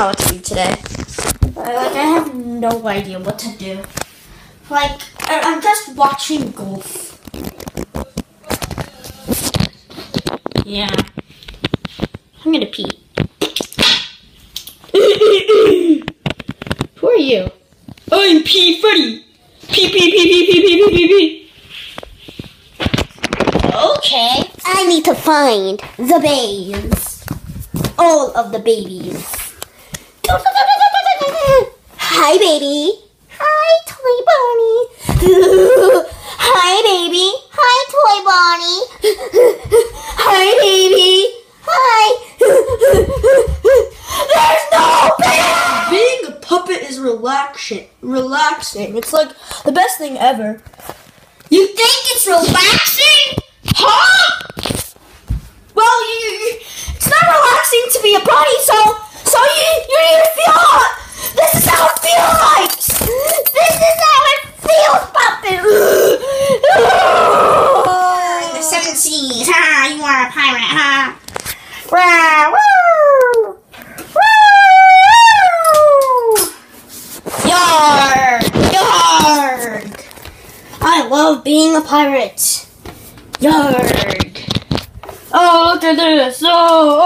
know what to do today. I, like I have no idea what to do. Like I'm just watching golf. Yeah. I'm gonna pee. Who are you? I'm P Freddy. P P P P P P P P P. Okay. I need to find the bays. All of the babies. Hi, baby. Hi, toy bunny. Hi, baby. Hi, toy bunny. Hi, baby. Hi. There's no bear. Being a puppet is relaxing. Relaxing. It's like the best thing ever. You think it's relaxing? Huh? Well, you, you, it's not relaxing to be a bunny, so so you you need to feel it. This is how it feels like. This is how it feels, puppet. the seven seas, ha! You are a pirate, huh? Rah! Yarg! Yarg! I love being a pirate. Yarg! Oh, look at this! Oh.